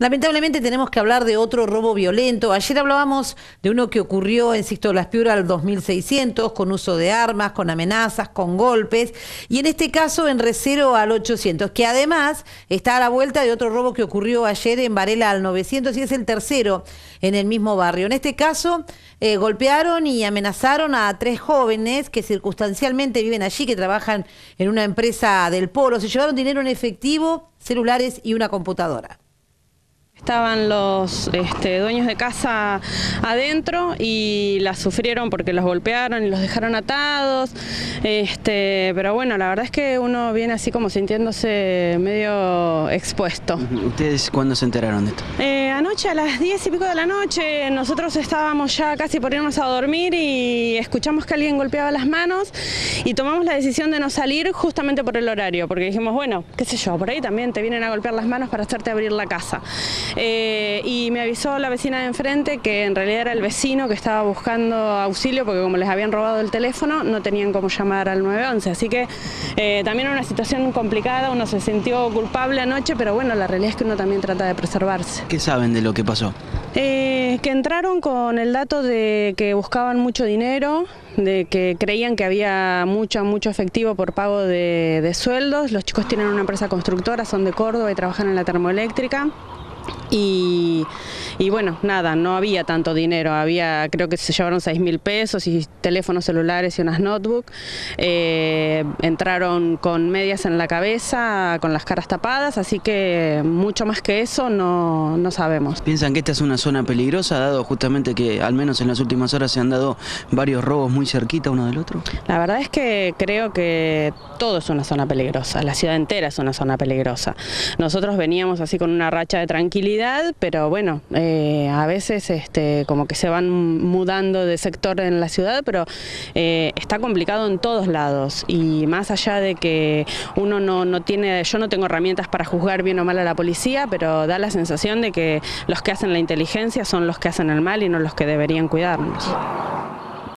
Lamentablemente tenemos que hablar de otro robo violento. Ayer hablábamos de uno que ocurrió en Sixto Las Piura al 2600 con uso de armas, con amenazas, con golpes y en este caso en Recero al 800, que además está a la vuelta de otro robo que ocurrió ayer en Varela al 900 y es el tercero en el mismo barrio. En este caso eh, golpearon y amenazaron a tres jóvenes que circunstancialmente viven allí, que trabajan en una empresa del polo. Se llevaron dinero en efectivo, celulares y una computadora. Estaban los este, dueños de casa adentro y las sufrieron porque los golpearon y los dejaron atados. Este, pero bueno, la verdad es que uno viene así como sintiéndose medio expuesto. ¿Ustedes cuándo se enteraron de esto? Eh, anoche a las 10 y pico de la noche nosotros estábamos ya casi por irnos a dormir y escuchamos que alguien golpeaba las manos y tomamos la decisión de no salir justamente por el horario, porque dijimos, bueno, qué sé yo, por ahí también te vienen a golpear las manos para hacerte abrir la casa. Eh, y me avisó la vecina de enfrente que en realidad era el vecino que estaba buscando auxilio porque como les habían robado el teléfono no tenían cómo llamar al 911. Así que eh, también una situación complicada, uno se sintió culpable anoche, pero bueno, la realidad es que uno también trata de preservarse. ¿Qué saben de lo que pasó? Eh, que entraron con el dato de que buscaban mucho dinero, de que creían que había mucho, mucho efectivo por pago de, de sueldos. Los chicos tienen una empresa constructora, son de Córdoba y trabajan en la termoeléctrica. Y, bueno, nada, no había tanto dinero, había, creo que se llevaron 6 mil pesos y teléfonos celulares y unas notebooks. Eh, entraron con medias en la cabeza, con las caras tapadas, así que mucho más que eso no, no sabemos. ¿Piensan que esta es una zona peligrosa, dado justamente que al menos en las últimas horas se han dado varios robos muy cerquita uno del otro? La verdad es que creo que todo es una zona peligrosa, la ciudad entera es una zona peligrosa. Nosotros veníamos así con una racha de tranquilidad pero bueno, eh, a veces este, como que se van mudando de sector en la ciudad, pero eh, está complicado en todos lados y más allá de que uno no, no tiene, yo no tengo herramientas para juzgar bien o mal a la policía, pero da la sensación de que los que hacen la inteligencia son los que hacen el mal y no los que deberían cuidarnos.